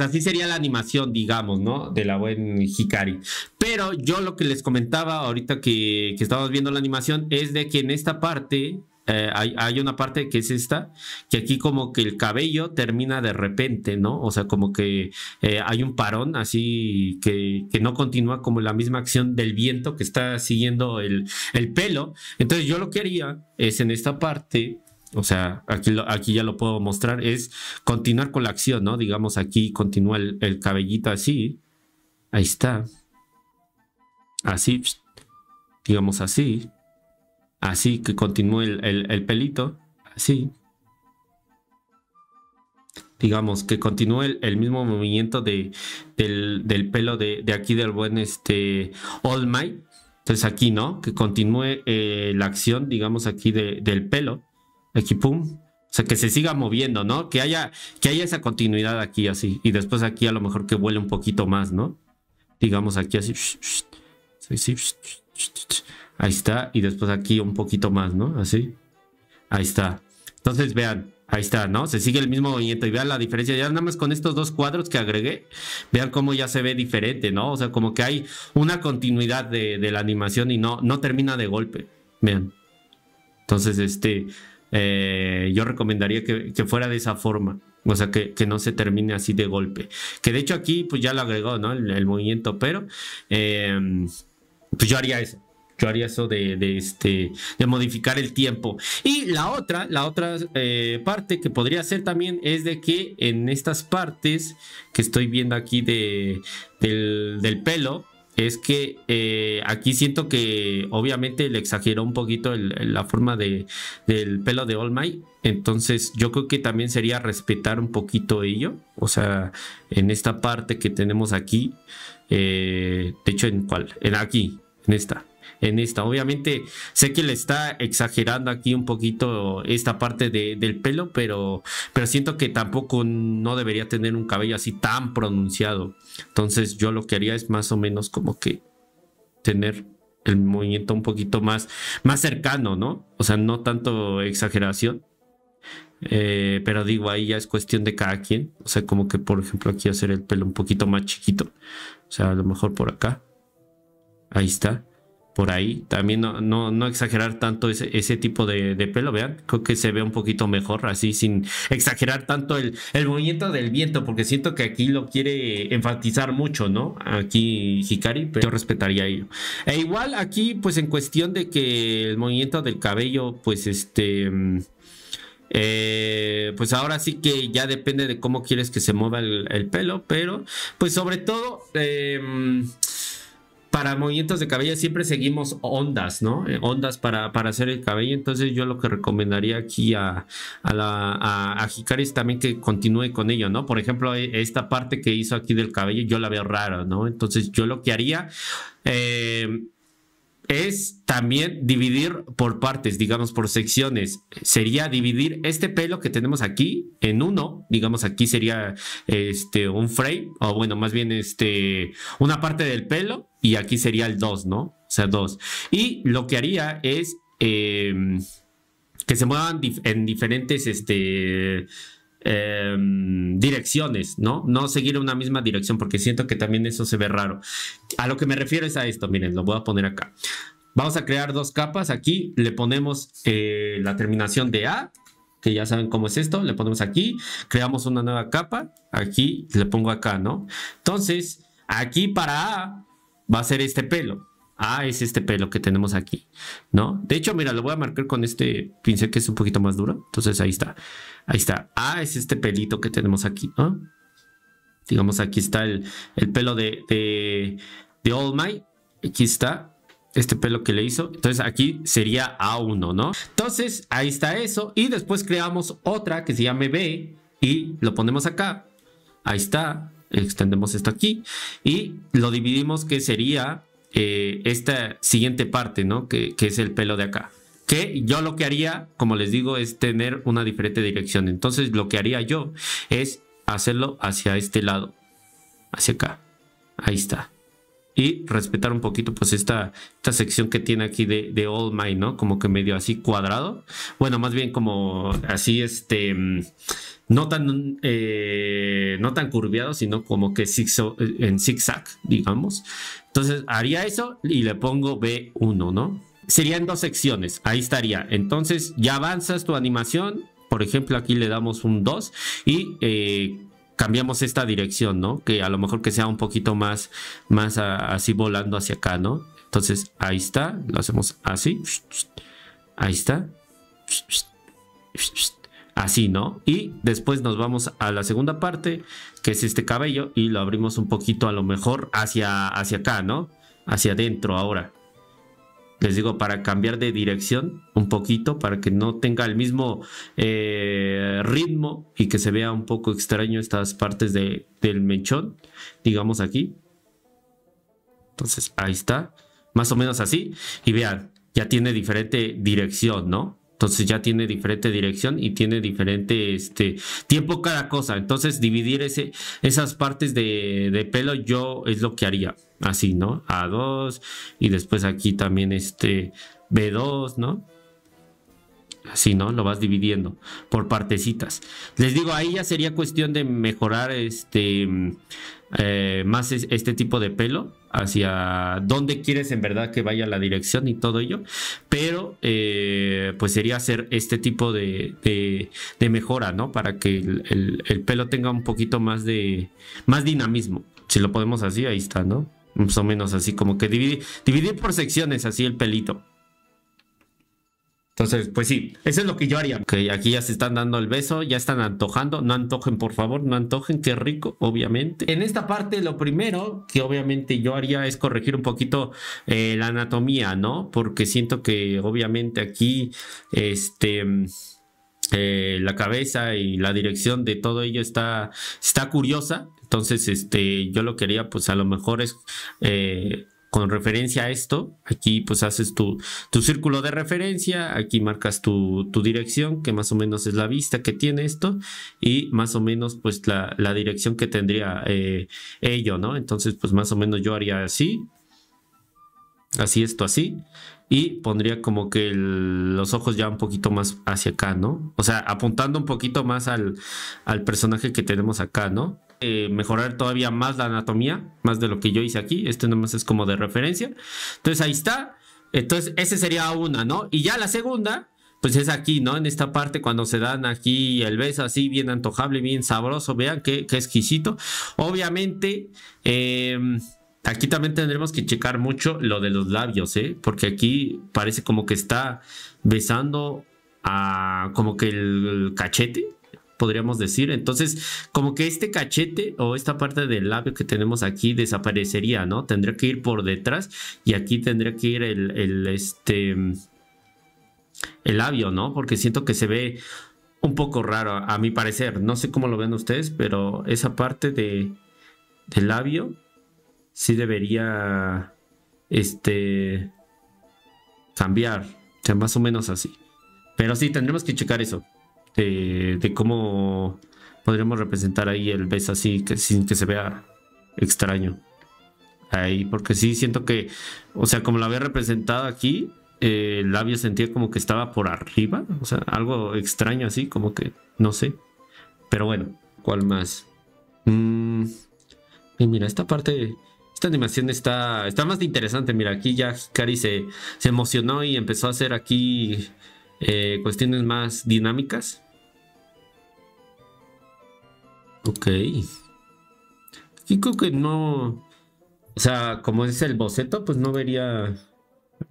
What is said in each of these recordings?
Así sería la animación, digamos, ¿no? De la buen Hikari. Pero yo lo que les comentaba ahorita que, que estábamos viendo la animación es de que en esta parte eh, hay, una parte que es esta, que aquí como que el cabello termina de repente, ¿no? O sea, como que eh, hay un parón así que, que, no continúa como la misma acción del viento que está siguiendo el, el pelo. Entonces yo lo que haría es en esta parte o sea, aquí, aquí ya lo puedo mostrar, es continuar con la acción, ¿no? Digamos, aquí continúa el, el cabellito así. Ahí está. Así, digamos así. Así que continúe el, pelito. Así. Digamos que continúe el, mismo movimiento de, del, pelo de, aquí del buen este All Might. Entonces aquí, ¿no? Que continúe eh, la acción, digamos, aquí del pelo. Aquí, pum. O sea, que se siga moviendo, ¿no? Que haya, que haya esa continuidad aquí así. Y después aquí a lo mejor que vuele un poquito más, ¿no? Digamos aquí así. Ahí está. Y después aquí un poquito más, ¿no? Así. Ahí está. Entonces vean, ahí está, ¿no? Se sigue el mismo movimiento y vean la diferencia. Ya nada más con estos dos cuadros que agregué, vean cómo ya se ve diferente, ¿no? O sea, como que hay una continuidad de, la animación y no, no termina de golpe. Vean. Entonces, este, eh, yo recomendaría que, fuera de esa forma. O sea, que, no se termine así de golpe. Que de hecho aquí, pues ya lo agregó, ¿no? El, movimiento, pero, eh, pues yo haría eso. Yo haría eso de, este, de modificar el tiempo. Y la otra, la otra eh, parte que podría ser también es de que en estas partes que estoy viendo aquí de, del, pelo, es que eh, aquí siento que obviamente le exageró un poquito la forma de, del pelo de All Might. Entonces yo creo que también sería respetar un poquito ello. O sea, en esta parte que tenemos aquí. Eh, de hecho, ¿en cuál? En aquí, en esta en esta. Obviamente sé que le está exagerando aquí un poquito esta parte del pelo, pero, pero siento que tampoco no debería tener un cabello así tan pronunciado. Entonces yo lo que haría es más o menos como que tener el movimiento un poquito más, más cercano, ¿no? O sea, no tanto exageración. Eh, pero digo, ahí ya es cuestión de cada quien. O sea, como que por ejemplo aquí hacer el pelo un poquito más chiquito. O sea, a lo mejor por acá. Ahí está por ahí. También no, no, exagerar tanto ese, ese tipo de, pelo, vean. Creo que se ve un poquito mejor, así sin exagerar tanto el, el, movimiento del viento, porque siento que aquí lo quiere enfatizar mucho, ¿no? Aquí Hikari, pero yo respetaría ello. E igual aquí, pues en cuestión de que el movimiento del cabello, pues este... Eh, pues ahora sí que ya depende de cómo quieres que se mueva el, pelo, pero pues sobre todo... Eh, para movimientos de cabello siempre seguimos ondas, ¿no? Eh, ondas para, para, hacer el cabello. Entonces yo lo que recomendaría aquí a, a, la, a, Hikari es también que continúe con ello, ¿no? Por ejemplo, e, esta parte que hizo aquí del cabello yo la veo rara, ¿no? Entonces yo lo que haría... Eh, es también dividir por partes, digamos por secciones. Sería dividir este pelo que tenemos aquí en uno, digamos aquí sería este un frame o bueno, más bien este una parte del pelo y aquí sería el dos, ¿no? O sea, dos. Y lo que haría es em, que se muevan en diferentes este Em, direcciones, ¿no? No seguir una misma dirección, porque siento que también eso se ve raro. A lo que me refiero es a esto, miren, lo voy a poner acá. Vamos a crear dos capas. Aquí le ponemos eh, la terminación de A, que ya saben cómo es esto. Le ponemos aquí, creamos una nueva capa. Aquí le pongo acá, ¿no? Entonces, aquí para A va a ser este pelo. Ah, es este pelo que tenemos aquí, ¿no? De hecho, mira, lo voy a marcar con este pincel que es un poquito más duro. Entonces ahí está. Ahí está. Ah, es este pelito que tenemos aquí, ¿no? Digamos, aquí está el, pelo de, de, de All Might. Aquí está este pelo que le hizo. Entonces aquí sería A1, ¿no? Entonces ahí está eso. Y después creamos otra que se llame B y lo ponemos acá. Ahí está. Extendemos esto aquí y lo dividimos que sería eh, esta siguiente parte, ¿no? Que, es el pelo de acá. Que yo lo que haría, como les digo, es tener una diferente dirección. Entonces lo que haría yo es hacerlo hacia este lado. Hacia acá. Ahí está. Y respetar un poquito pues esta, esta sección que tiene aquí de, de All ¿no? Como que medio así cuadrado. Bueno, más bien como así este... No tan, eh, no tan curviado, sino como que en zigzag, digamos. Entonces haría eso y le pongo B1, ¿no? Serían dos secciones, ahí estaría. Entonces ya avanzas tu animación, por ejemplo aquí le damos un 2 y eh, cambiamos esta dirección, ¿no? Que a lo mejor que sea un poquito más, más así volando hacia acá, ¿no? Entonces ahí está, lo hacemos así, ahí está, así, ¿no? Y después nos vamos a la segunda parte, que es este cabello, y lo abrimos un poquito a lo mejor hacia, hacia acá, ¿no? Hacia adentro ahora les digo, para cambiar de dirección un poquito, para que no tenga el mismo eh, ritmo y que se vea un poco extraño estas partes de, del mechón, digamos aquí. Entonces, ahí está, más o menos así. Y vean, ya tiene diferente dirección, ¿no? Entonces ya tiene diferente dirección y tiene diferente este, tiempo cada cosa. Entonces dividir ese, esas partes de, de pelo yo es lo que haría así, ¿no? A2 y después aquí también este B2, ¿no? Así, ¿no? Lo vas dividiendo por partecitas. Les digo, ahí ya sería cuestión de mejorar este eh, más este tipo de pelo hacia dónde quieres en verdad que vaya la dirección y todo ello. Pero eh, pues sería hacer este tipo de, de, mejora, ¿no? Para que el, el, pelo tenga un poquito más de más dinamismo. Si lo podemos así, ahí está, ¿no? Más o menos así, como que dividir, por secciones así el pelito. Entonces, pues sí, eso es lo que yo haría. Aquí ya se están dando el beso, ya están antojando. No antojen, por favor, no antojen, qué rico, obviamente. En esta parte, lo primero que obviamente yo haría es corregir un poquito eh, la anatomía, ¿no? Porque siento que obviamente aquí, este... Eh, la cabeza y la dirección de todo ello está, está curiosa. Entonces, este, yo lo quería, pues a lo mejor es eh, con referencia a esto. Aquí, pues haces tu, tu círculo de referencia. Aquí marcas tu, tu, dirección, que más o menos es la vista que tiene esto. Y más o menos, pues la, la dirección que tendría eh, ello, ¿no? Entonces, pues más o menos yo haría así. Así, esto así y pondría como que los ojos ya un poquito más hacia acá, ¿no? O sea, apuntando un poquito más al, al personaje que tenemos acá, ¿no? Eh, mejorar todavía más la anatomía, más de lo que yo hice aquí. Este nomás es como de referencia. Entonces ahí está. Entonces, ese sería una, ¿no? Y ya la segunda, pues es aquí, ¿no? En esta parte cuando se dan aquí el beso así bien antojable, bien sabroso, vean qué, exquisito. Obviamente, eh, Aquí también tendremos que checar mucho lo de los labios, ¿eh? Porque aquí parece como que está besando a como que el cachete, podríamos decir. Entonces, como que este cachete o esta parte del labio que tenemos aquí desaparecería, ¿no? Tendría que ir por detrás y aquí tendría que ir el, el este, el labio, ¿no? Porque siento que se ve un poco raro, a mi parecer. No sé cómo lo ven ustedes, pero esa parte de, del labio sí debería este cambiar, más o menos así. Pero sí, tendremos que checar eso, de, cómo podríamos representar ahí el beso así, que, sin que se vea extraño. Ahí, porque sí siento que, o sea, como lo había representado aquí, eh, el labio sentía como que estaba por arriba, o sea, algo extraño así, como que, no sé. Pero bueno, ¿cuál más? Mm, y mira, esta parte esta animación está, está más interesante. Mira, aquí ya Hikari se, se emocionó y empezó a hacer aquí eh, cuestiones más dinámicas. Ok. Aquí creo que no... O sea, como es el boceto, pues no vería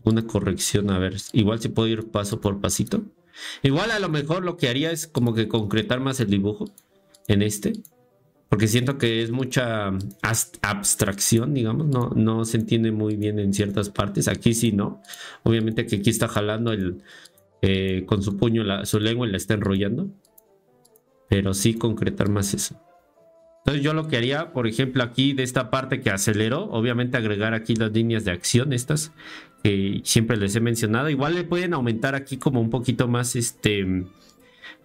una corrección. A ver, igual se puede ir paso por pasito. Igual a lo mejor lo que haría es como que concretar más el dibujo en este porque siento que es mucha abstracción, digamos, no, no se entiende muy bien en ciertas partes. Aquí sí, ¿no? Obviamente que aquí está jalando el, eh, con su puño su lengua y la está enrollando. Pero sí concretar más eso. Entonces yo lo que haría, por ejemplo, aquí de esta parte que aceleró, obviamente agregar aquí las líneas de acción estas que siempre les he mencionado. Igual le pueden aumentar aquí como un poquito más este...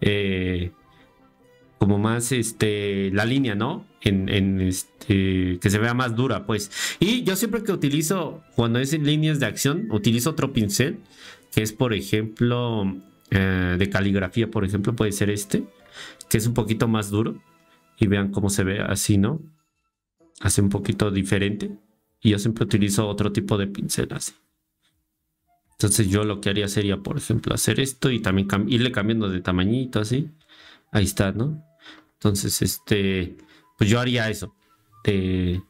Eh, como más este la línea, ¿no? En, en, este que se vea más dura, pues. Y yo siempre que utilizo cuando es en líneas de acción, utilizo otro pincel, que es por ejemplo eh, de caligrafía, por ejemplo, puede ser este, que es un poquito más duro. Y vean cómo se ve así, ¿no? Hace un poquito diferente. Y yo siempre utilizo otro tipo de pincel así. Entonces yo lo que haría sería, por ejemplo, hacer esto y también irle cambiando de tamañito así. Ahí está, ¿no? Entonces, este, pues yo haría eso. Que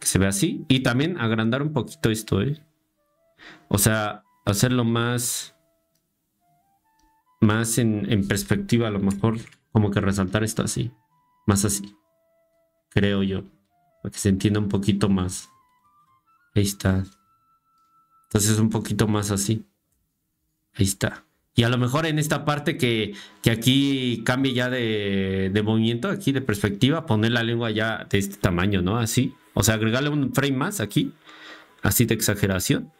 se vea así. Y también agrandar un poquito esto, ¿eh? O sea, hacerlo más, más en, en perspectiva, a lo mejor como que resaltar esto así. Más así. Creo yo. Para que se entienda un poquito más. Ahí está. Entonces un poquito más así. Ahí está. Y a lo mejor en esta parte que, que aquí cambie ya de, de, movimiento, aquí de perspectiva, poner la lengua ya de este tamaño, ¿no? Así. O sea, agregarle un frame más aquí. Así de exageración.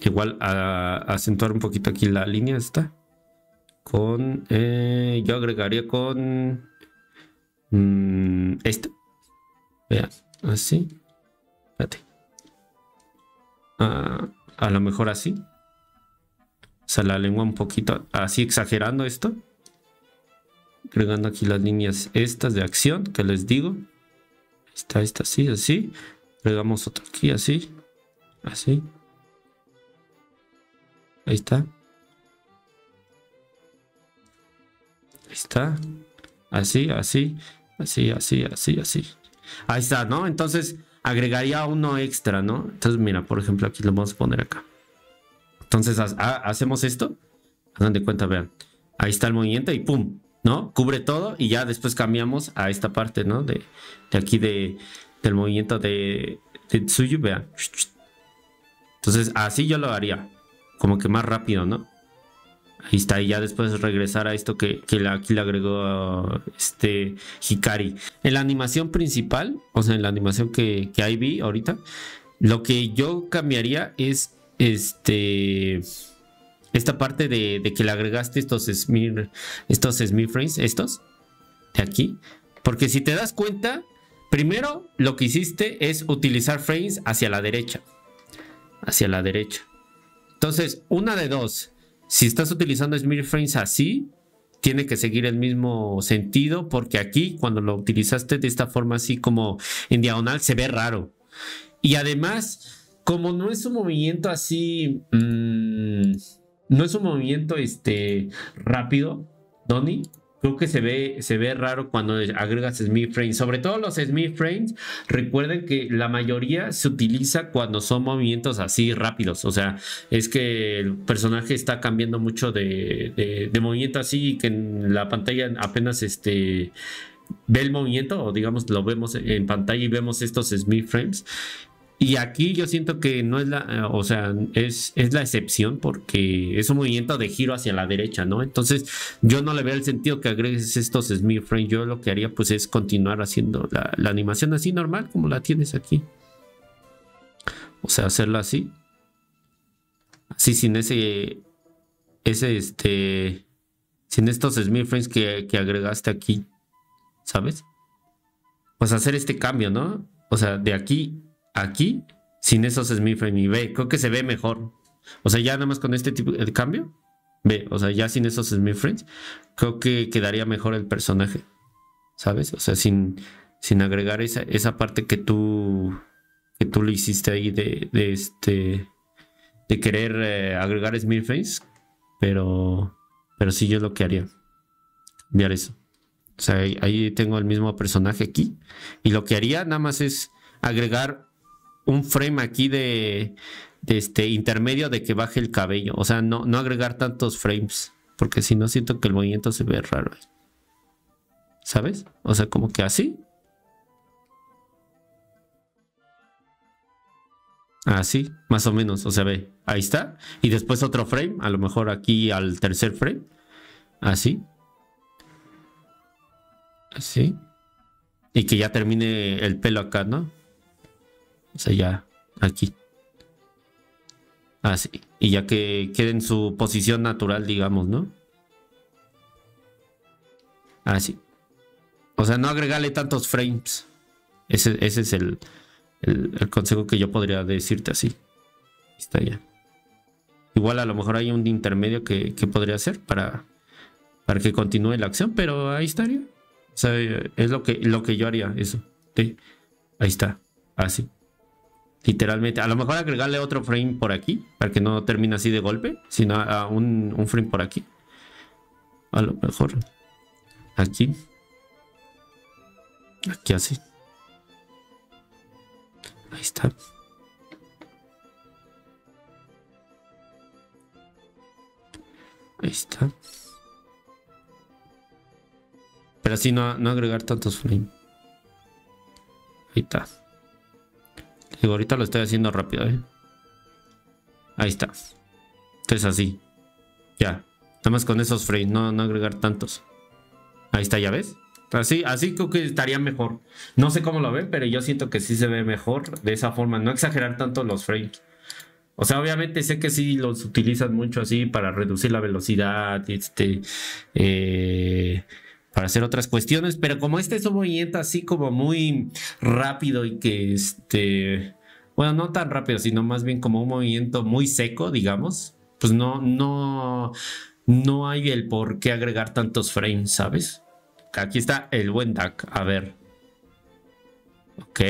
Igual a, acentuar un poquito aquí la línea esta. Con... Eh, yo agregaría con... Mm, esto. Vean, así. Espérate. Ah, a lo mejor así. O sea, la lengua un poquito así exagerando esto. Agregando aquí las líneas estas de acción que les digo. Está esta así, así. Agregamos otro aquí así. Así. Ahí está. Está. Así, así. Así, así, así, así. Ahí está, ¿no? Entonces agregaría uno extra, ¿no? Entonces, mira, por ejemplo, aquí lo vamos a poner acá. Entonces, hacemos esto. Hagan de cuenta, vean. Ahí está el movimiento y ¡pum! ¿No? Cubre todo y ya después cambiamos a esta parte, ¿no? De, aquí de, del movimiento de, de Tsuyu, vean. Entonces, así yo lo haría. Como que más rápido, ¿no? Ahí está, y ya después regresar a esto que, aquí le agregó este Hikari. En la animación principal, o sea, en la animación que, que ahí vi ahorita, lo que yo cambiaría es este esta parte de, que le agregaste estos smear, estos smear frames, estos de aquí. Porque si te das cuenta, primero lo que hiciste es utilizar frames hacia la derecha. Hacia la derecha. Entonces, una de dos si estás utilizando Smear Frames así, tiene que seguir el mismo sentido porque aquí cuando lo utilizaste de esta forma así como en diagonal se ve raro. Y además, como no es un movimiento así, mmm, no es un movimiento este, rápido, Donny, creo que se ve, se ve raro cuando agregas Smith Frames. Sobre todo los Smith Frames, recuerden que la mayoría se utiliza cuando son movimientos así rápidos. O sea, es que el personaje está cambiando mucho de, de, movimiento así y que en la pantalla apenas este ve el movimiento o digamos lo vemos en pantalla y vemos estos Smith Frames y aquí yo siento que no es la, o sea, es, es, la excepción porque es un movimiento de giro hacia la derecha, ¿no? Entonces yo no le veo el sentido que agregues estos Smith Frame. Yo lo que haría pues es continuar haciendo la, animación así normal como la tienes aquí. O sea, hacerlo así. Así sin ese, ese, este, sin estos Smith Frames que, que agregaste aquí, ¿sabes? Pues hacer este cambio, ¿no? O sea, de aquí aquí sin esos Smith y ve, creo que se ve mejor. O sea, ya nada más con este tipo de cambio, ve, o sea, ya sin esos Smith Frames, creo que quedaría mejor el personaje. ¿Sabes? O sea, sin, sin agregar esa, esa parte que tú que tú le hiciste ahí de, este de querer eh, agregar Smith Frames, pero pero sí yo lo que haría. Enviar eso. O sea, ahí tengo el mismo personaje aquí y lo que haría nada más es agregar un frame aquí de, este intermedio de que baje el cabello. O sea, no, no agregar tantos frames. Porque si no, siento que el movimiento se ve raro. ¿Sabes? O sea, como que así. Así, más o menos. O sea, ve, ahí está. Y después otro frame. A lo mejor aquí al tercer frame. Así. Así. Y que ya termine el pelo acá, ¿no? O sea, ya aquí. Así. y ya que quede en su posición natural, digamos, ¿no? Así. O sea, no agregarle tantos frames. Ese, es el, el, consejo que yo podría decirte así. Está ya. Igual a lo mejor hay un intermedio que, podría hacer para, para que continúe la acción, pero ahí estaría. O sea, es lo que, lo que yo haría, eso. Ahí está. Así. Literalmente. A lo mejor agregarle otro frame por aquí, para que no termine así de golpe, sino a un, un frame por aquí. A lo mejor. Aquí. Aquí así. Ahí está. Ahí está. Pero así no, no agregar tantos frames. Ahí está. Digo, ahorita lo estoy haciendo rápido, ¿eh? Ahí está. Entonces así. Ya. Nada más con esos frames, no, no agregar tantos. Ahí está, ¿ya ves? Así, así creo que estaría mejor. No sé cómo lo ven, pero yo siento que sí se ve mejor de esa forma. No exagerar tanto los frames. O sea, obviamente sé que sí los utilizan mucho así para reducir la velocidad, este, eh, para hacer otras cuestiones, pero como este es un movimiento así como muy rápido y que este, bueno, no tan rápido, sino más bien como un movimiento muy seco, digamos, pues no, no, no hay el por qué agregar tantos frames, ¿sabes? Aquí está el buen DAC, a ver. Ok.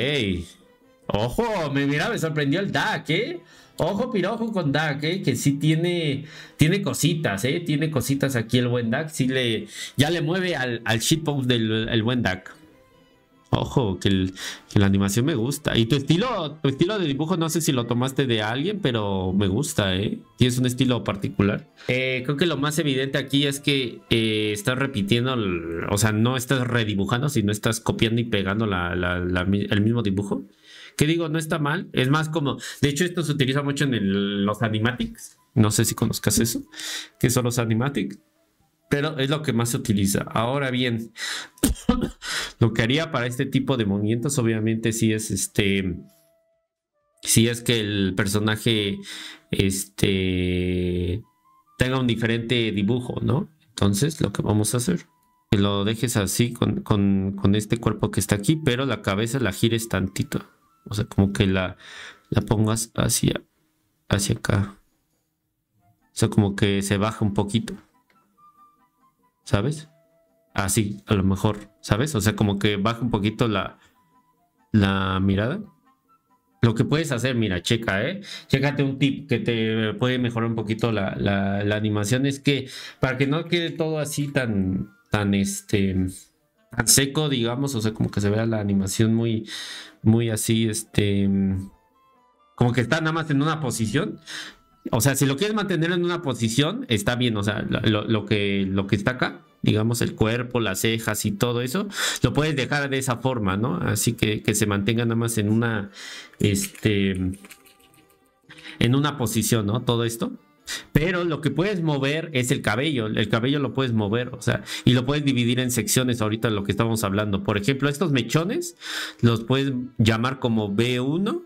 Ojo, me mira, me sorprendió el DAC, ¿eh? Ojo pirojo con Dak, ¿eh? que sí tiene, tiene cositas, ¿eh? Tiene cositas aquí el buen Dak. Sí le, ya le mueve al, al shitpost del el buen Dak. Ojo, que, la animación me gusta. Y tu estilo, tu estilo de dibujo, no sé si lo tomaste de alguien, pero me gusta, ¿eh? Tienes un estilo particular. Eh, creo que lo más evidente aquí es que estás repitiendo, o sea, no estás redibujando, sino estás copiando y pegando el mismo dibujo. Que digo, no está mal. Es más como, de hecho, esto se utiliza mucho en los animatics. No sé si conozcas eso, que son los animatics. Pero es lo que más se utiliza. Ahora bien, lo que haría para este tipo de movimientos, obviamente, si es este. Si es que el personaje este, tenga un diferente dibujo, ¿no? Entonces, lo que vamos a hacer, que lo dejes así con, con este cuerpo que está aquí, pero la cabeza la gires tantito. O sea, como que la, la pongas hacia, hacia acá. O sea, como que se baja un poquito. ¿Sabes? Así, a lo mejor, ¿sabes? O sea, como que baja un poquito la, la mirada. Lo que puedes hacer, mira, checa, ¿eh? Chécate un tip que te puede mejorar un poquito la, la, la animación. Es que para que no quede todo así tan, tan, este, seco, digamos, o sea, como que se vea la animación muy, muy así, este, como que está nada más en una posición. O sea, si lo quieres mantener en una posición, está bien, o sea, lo, que, lo que está acá, digamos, el cuerpo, las cejas y todo eso, lo puedes dejar de esa forma, ¿no? Así que, que se mantenga nada más en una, este, en una posición, ¿no? Todo esto. Pero lo que puedes mover es el cabello. El cabello lo puedes mover, o sea, y lo puedes dividir en secciones ahorita lo que estamos hablando. Por ejemplo, estos mechones los puedes llamar como B1.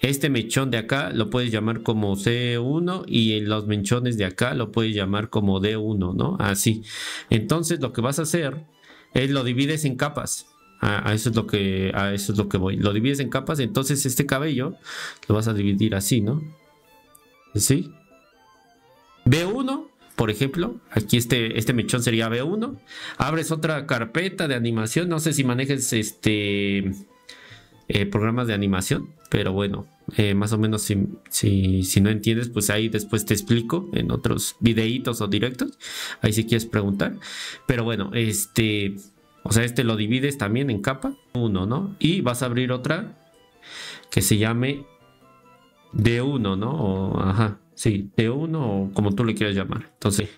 Este mechón de acá lo puedes llamar como C1 y los mechones de acá lo puedes llamar como D1, ¿no? Así. Entonces lo que vas a hacer es lo divides en capas. A, eso es lo que a eso es lo que voy. Lo divides en capas, entonces este cabello lo vas a dividir así, ¿no? ¿Sí? B1, por ejemplo, aquí este, este mechón sería B1. Abres otra carpeta de animación, no sé si manejes este eh, programas de animación, pero bueno, eh, más o menos si, si, no entiendes, pues ahí después te explico en otros videitos o directos, ahí si quieres preguntar. Pero bueno, este, o sea, este lo divides también en capa, uno, ¿no? Y vas a abrir otra que se llame D1, ¿no? Ajá, Sí, de uno o como tú le quieras llamar. Entonces,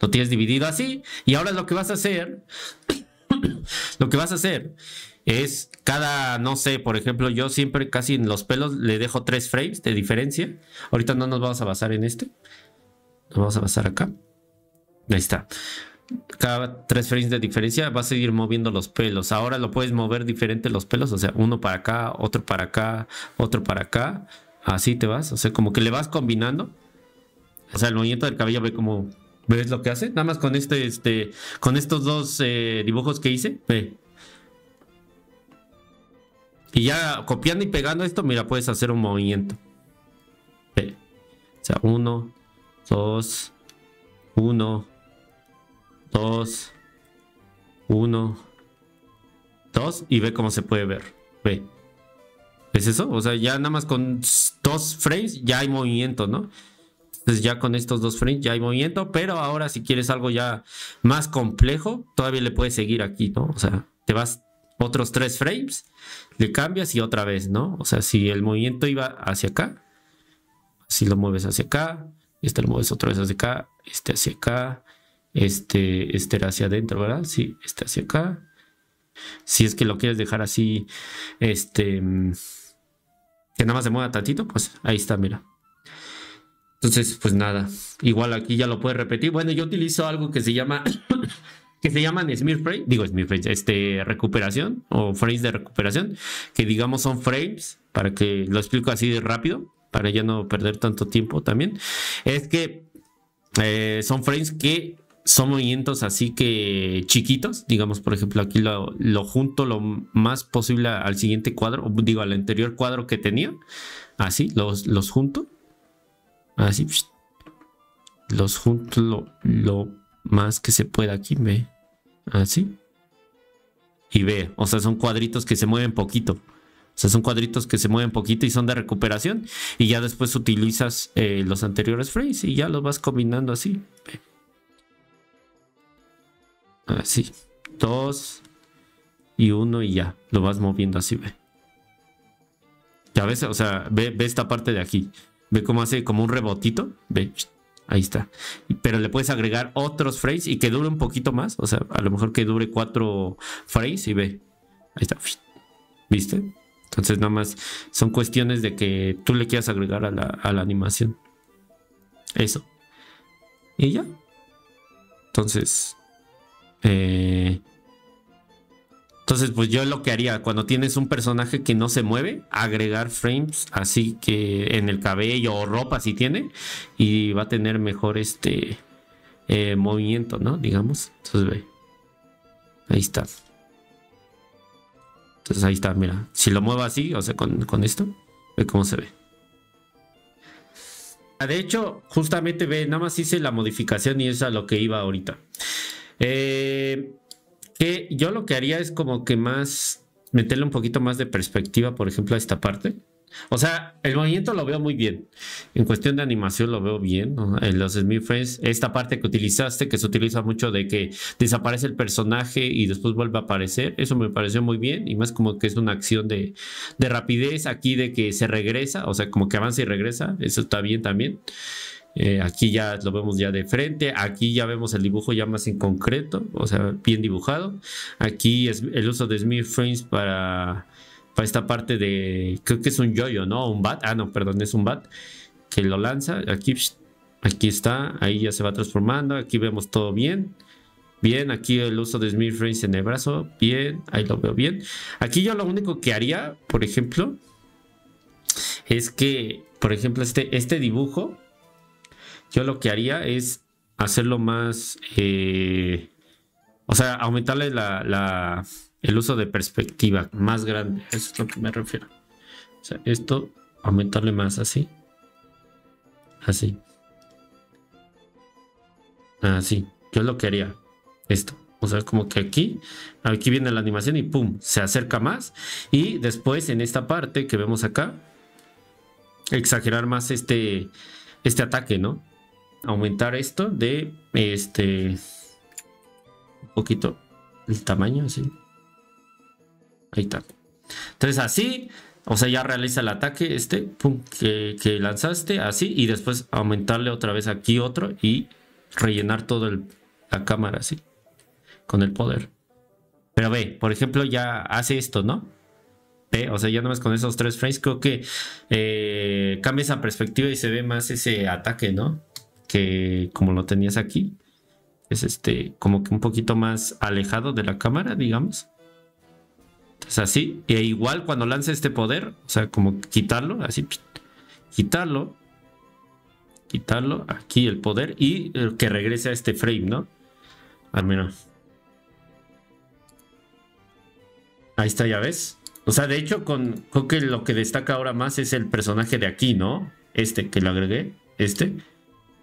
lo tienes dividido así. Y ahora lo que vas a hacer, lo que vas a hacer es cada, no sé, por ejemplo, yo siempre casi en los pelos le dejo tres frames de diferencia. Ahorita no nos vamos a basar en este. Nos vamos a basar acá. Ahí está. Cada tres frames de diferencia vas a seguir moviendo los pelos. Ahora lo puedes mover diferente los pelos, o sea, uno para acá, otro para acá, otro para acá Así te vas, o sea, como que le vas combinando. O sea, el movimiento del cabello ve como ¿Ves lo que hace? Nada más con este, este, con estos dos eh, dibujos que hice, ve. Y ya copiando y pegando esto, mira, puedes hacer un movimiento. Ve. O sea, uno, dos, uno, dos, uno, dos, y ve cómo se puede ver. Ve. ¿Es eso? O sea, ya nada más con dos frames ya hay movimiento, ¿no? Entonces ya con estos dos frames ya hay movimiento, pero ahora si quieres algo ya más complejo, todavía le puedes seguir aquí, ¿no? O sea, te vas otros tres frames, le cambias y otra vez, ¿no? O sea, si el movimiento iba hacia acá, si lo mueves hacia acá, este lo mueves otra vez hacia acá, este hacia acá, este, este era hacia adentro, ¿verdad? Sí, este hacia acá. Si es que lo quieres dejar así, este que nada más se mueva tantito, pues ahí está, mira. Entonces, pues nada, igual aquí ya lo puedes repetir. Bueno, yo utilizo algo que se llama que se llaman Smith Frame, digo Smith Frames, este recuperación o frames de recuperación, que digamos son frames, para que lo explico así de rápido, para ya no perder tanto tiempo también. Es que eh, son frames que son movimientos así que chiquitos, digamos, por ejemplo, aquí lo, junto lo más posible al siguiente cuadro, digo, al anterior cuadro que tenía, así, los, los junto, así, los junto lo, lo más que se pueda aquí, ve, así, y ve, o sea, son cuadritos que se mueven poquito. O sea, son cuadritos que se mueven poquito y son de recuperación. Y ya después utilizas eh, los anteriores frames y ya los vas combinando así. Ve. Así. Dos y uno y ya. Lo vas moviendo así, ve. Ya ves, o sea, ve, esta parte de aquí. Ve cómo hace como un rebotito. Ve, ahí está. Pero le puedes agregar otros frames y que dure un poquito más. O sea, a lo mejor que dure cuatro frames y ve. Ahí está. ¿Viste? Entonces nada más son cuestiones de que tú le quieras agregar a la, a la animación. Eso. Y ya. Entonces, eh, entonces, pues yo lo que haría cuando tienes un personaje que no se mueve, agregar frames así que en el cabello o ropa si tiene y va a tener mejor este eh, movimiento, ¿no? Digamos. Entonces ve. Ahí está. Entonces ahí está, mira. Si lo muevo así, o sea, con, con esto, ve cómo se ve. De hecho, justamente ve, nada más hice la modificación y es a lo que iba ahorita. Eh, que yo lo que haría es como que más meterle un poquito más de perspectiva, por ejemplo, a esta parte. O sea, el movimiento lo veo muy bien. En cuestión de animación lo veo bien. En los Smith Frames, esta parte que utilizaste, que se utiliza mucho de que desaparece el personaje y después vuelve a aparecer, eso me pareció muy bien. Y más como que es una acción de, de rapidez aquí de que se regresa, o sea, como que avanza y regresa. Eso está bien también. Eh, aquí ya lo vemos ya de frente. Aquí ya vemos el dibujo ya más en concreto, o sea, bien dibujado. Aquí es el uso de Smith Frames para, para esta parte de, creo que es un yoyo, ¿no? Un bat. Ah, no, perdón, es un bat que lo lanza. Aquí, aquí está, ahí ya se va transformando. Aquí vemos todo bien. Bien, aquí el uso de Smith Frames en el brazo. Bien, ahí lo veo bien. Aquí yo lo único que haría, por ejemplo, es que, por ejemplo, este, este dibujo yo lo que haría es hacerlo más, eh, o sea, aumentarle la, el uso de perspectiva más grande. Eso es lo que me refiero. O sea, esto, aumentarle más así. Así. Así. Yo lo que haría. Esto. O sea, como que aquí, aquí viene la animación y pum, se acerca más. Y después en esta parte que vemos acá, exagerar más este, este ataque, ¿no? Aumentar esto de este un poquito el tamaño así. Ahí está. Entonces así, o sea, ya realiza el ataque este pum, que, lanzaste así y después aumentarle otra vez aquí otro y rellenar todo la cámara así con el poder. Pero ve, por ejemplo, ya hace esto, ¿no? Ve, o sea, ya no más con esos tres frames, creo que eh, cambia esa perspectiva y se ve más ese ataque, ¿no? Que como lo tenías aquí, es este como que un poquito más alejado de la cámara, digamos. Entonces así, e igual cuando lance este poder, o sea, como quitarlo, así, quitarlo quitarlo, aquí el poder y que regrese a este frame, ¿no? Al menos. Ahí está, ya ves. O sea, de hecho, con, creo que lo que destaca ahora más es el personaje de aquí, ¿no? Este que le agregué, este.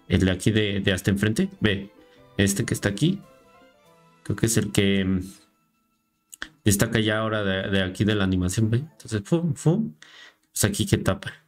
El de aquí de, de hasta enfrente. Ve, este que está aquí. Creo que es el que mm, destaca ya ahora de, de aquí de la animación, ¿ve? Entonces, pum, pum. Pues aquí que tapa.